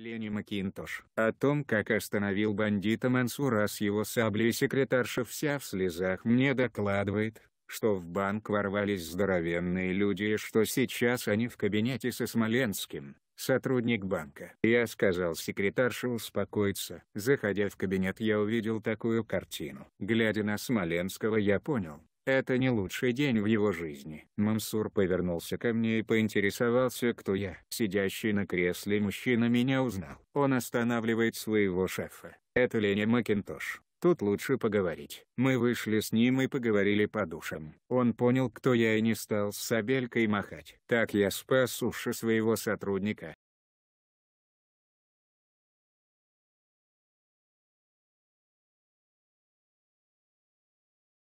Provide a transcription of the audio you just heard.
Лени Макинтош. О том, как остановил бандита Мансура с его саблей секретарша вся в слезах мне докладывает, что в банк ворвались здоровенные люди и что сейчас они в кабинете со Смоленским, сотрудник банка. Я сказал секретарше успокоиться. Заходя в кабинет я увидел такую картину. Глядя на Смоленского я понял, это не лучший день в его жизни. Мансур повернулся ко мне и поинтересовался кто я. Сидящий на кресле мужчина меня узнал. Он останавливает своего шефа. Это Леня Макинтош. Тут лучше поговорить. Мы вышли с ним и поговорили по душам. Он понял кто я и не стал с сабелькой махать. Так я спас уши своего сотрудника.